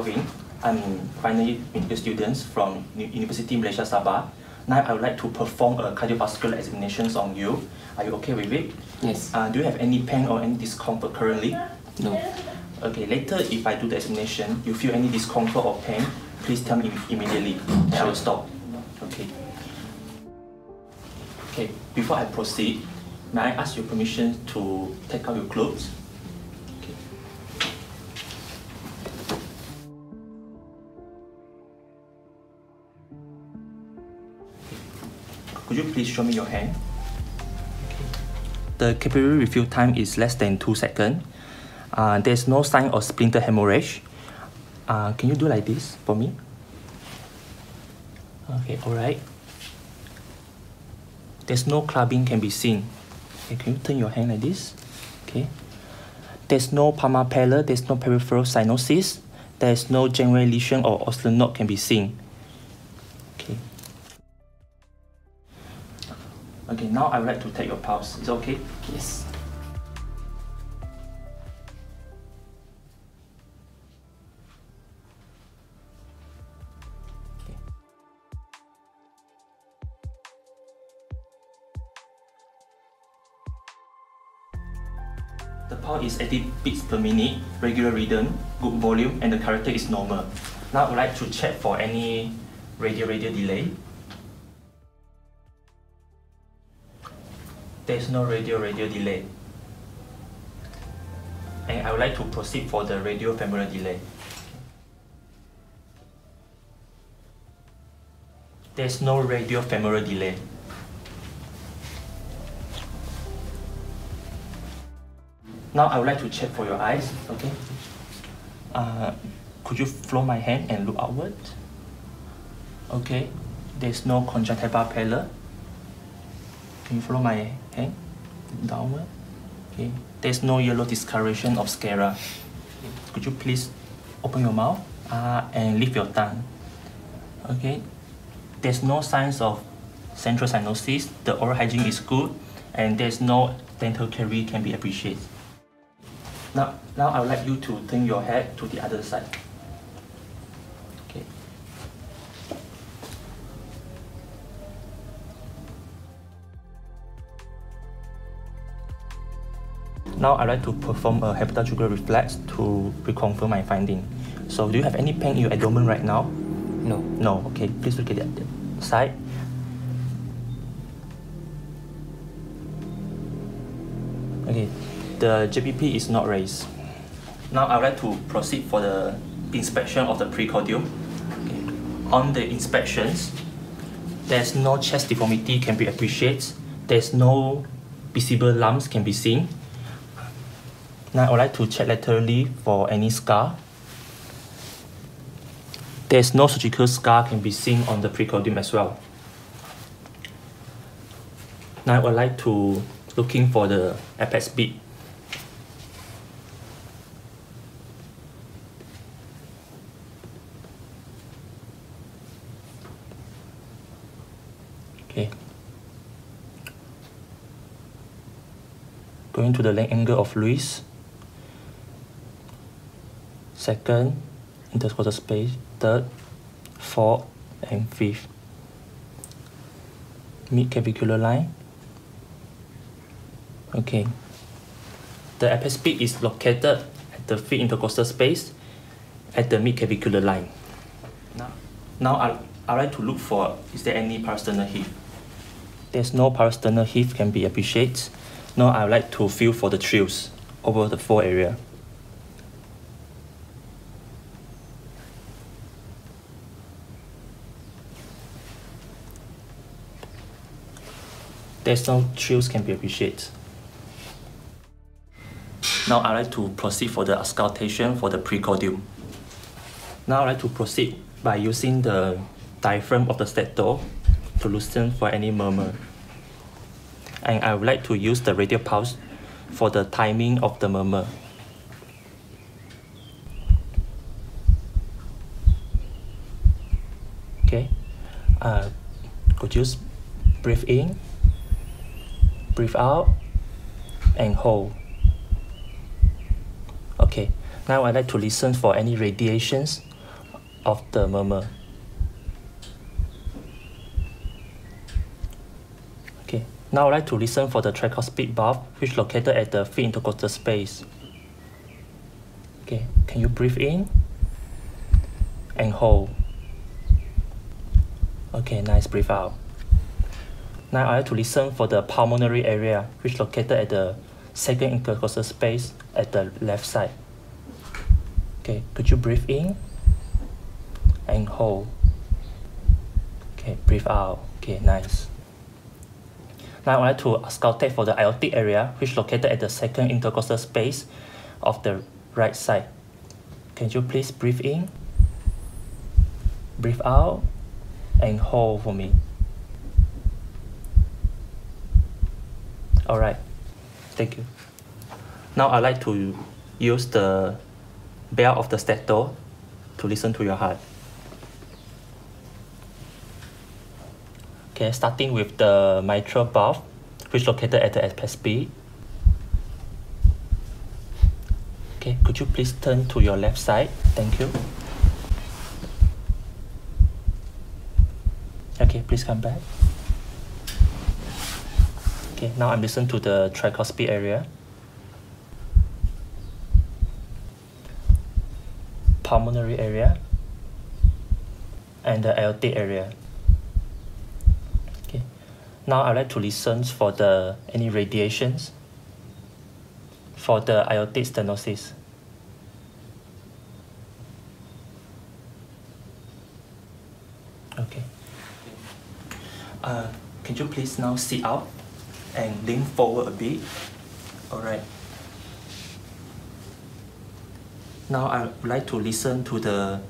Hello, my name is Kelvin. I'm finally year medical student from Universiti Malaysia Sabah. Now I would like to perform a cardiovascular examinations on you. Are you okay with it? Yes. Uh, do you have any pain or any discomfort currently? No. Okay, later if I do the examination, you feel any discomfort or pain, please tell me immediately and I will stop. Okay. Okay, before I proceed, may I ask your permission to take out your clothes? You please show me your hand? The capillary refill time is less than 2 seconds. Uh, there's no sign of splinter hemorrhage. Uh, can you do like this for me? Okay, alright. There's no clubbing can be seen. Okay, can you turn your hand like this? Okay. There's no palmar pallor, there's no peripheral cyanosis, there's no Janeway lesion or Osler node can be seen. Okay. Okay, now I would like to take your pulse. Is it okay? Yes. The pulse is 80 beats per minute, regular rhythm, good volume, and the character is normal. Now I would like to check for any radio radio delay. Is no radio radio delay. And I would like to proceed for the radio femoral delay. There's no radio femoral delay. Now I would like to check for your eyes, okay? Uh, could you flow my hand and look outward? Okay, there's no conjunctiva pallor. Can you follow my hand downward? Okay, there's no yellow discoloration of sclera. Could you please open your mouth uh, and lift your tongue? Okay, there's no signs of central cyanosis. The oral hygiene is good, and there's no dental caries can be appreciated. Now, now I would like you to turn your head to the other side. Now I'd like to perform a hepatojugular reflex to reconfirm my finding. So do you have any pain in your abdomen right now? No. No. Okay, please look at the side. Okay, the JVP is not raised. Now I'd like to proceed for the inspection of the precordium. Okay. On the inspections, there's no chest deformity can be appreciated. There's no visible lumps can be seen. Now I would like to check laterally for any scar. There's no surgical scar can be seen on the precordium as well. Now I would like to looking for the apex beat. Okay. Going to the length angle of Lewis. Second, intercostal space. Third, fourth, and fifth. Mid clavicular line. Okay. The apex beat is located at the fifth intercostal space at the mid clavicular line. Now, now I, I like to look for is there any parasternal heave. There's no parasternal heave can be appreciated. Now I like to feel for the thrills over the four area. No thrills can be appreciated. Now I'd like to proceed for the auscultation for the precordium. Now I'd like to proceed by using the diaphragm of the stapto to listen for any murmur. And I would like to use the radial pulse for the timing of the murmur. Okay, uh, could you breathe in, breathe out, and hold. Okay, Now I'd like to listen for any radiations of the murmur. Okay, now I'd like to listen for the tricuspid valve, which located at the fifth intercostal space. Okay, can you breathe in and hold? Okay, nice, breathe out. Now I have to listen for the pulmonary area, which is located at the second intercostal space at the left side. Okay, could you breathe in and hold? Okay, breathe out. Okay, nice. Now I like to auscultate for the aortic area, which is located at the second intercostal space of the right side. Can you please breathe in, breathe out, and hold for me? Alright, thank you. Now I'd like to use the bell of the stethoscope to listen to your heart. Okay, starting with the mitral valve, which is located at the SPB. Okay, could you please turn to your left side? Thank you. Okay, please come back. Okay, now I'm listening to the tricuspid area. Pulmonary area. And the aortic area. Okay, now I'd like to listen for the any radiations for the aortic stenosis. Okay. Uh, can you please now sit up? And lean forward a bit. Alright. Now I would like to listen to the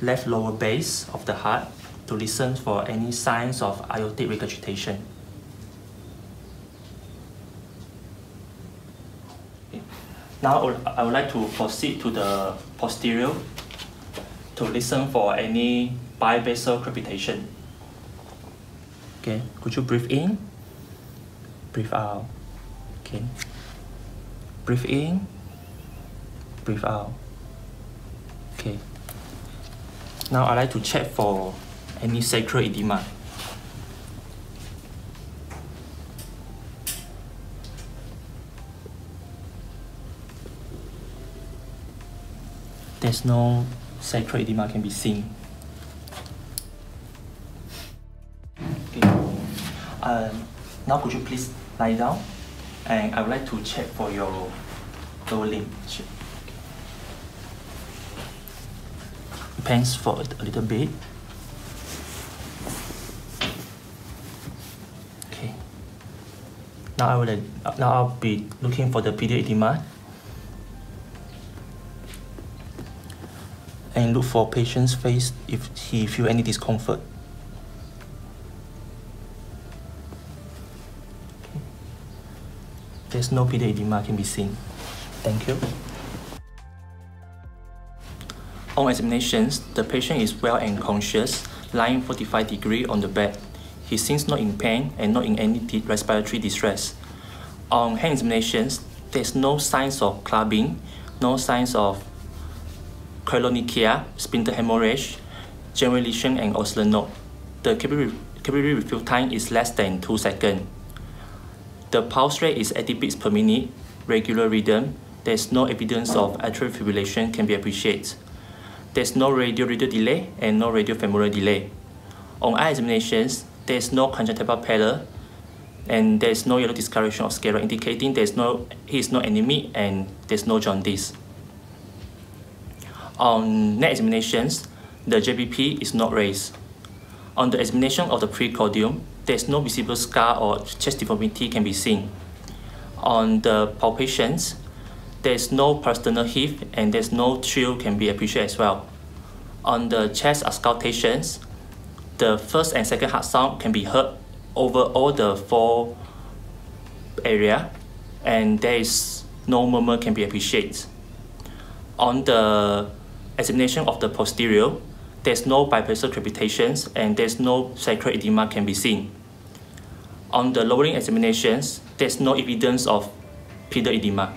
left lower base of the heart to listen for any signs of aortic regurgitation. Now I would like to proceed to the posterior to listen for any bibasal crepitation. Okay, could you breathe in breathe out. Okay. Breathe in, breathe out. Okay. Now I like to check for any sacral edema. There's no sacral edema can be seen. Okay. Um, now could you please lie down and I would like to check for your lower limb. Pants for a little bit. Okay. Now I will now I'll be looking for the pedal edema and look for patient's face if he feel any discomfort. There's no pedal edema can be seen. Thank you. On examinations, the patient is well and conscious, lying 45 degree on the bed. He seems not in pain and not in any respiratory distress. On hand examinations, there's no signs of clubbing, no signs of koilonychia, splinter hemorrhage, Janeway lesion, and oscillatory node. The capillary refill time is less than 2 seconds. The pulse rate is 80 beats per minute, regular rhythm. There's no evidence of atrial fibrillation can be appreciated. There's no radial-radial delay and no radial-femoral delay. On eye examinations, there's no conjunctival pallor and there's no yellow discoloration of sclera indicating there's no, he is anemic and there's no jaundice. On neck examinations, the JVP is not raised. On the examination of the precordium, there's no visible scar or chest deformity can be seen. On the palpations, there's no parasternal heave and there's no thrill can be appreciated as well. On the chest auscultations, the first and second heart sound can be heard over all the four area and there is no murmur can be appreciated. On the examination of the posterior, there's no bibasal crepitations and there's no sacral edema can be seen. On the lowering examinations, there's no evidence of pedal edema.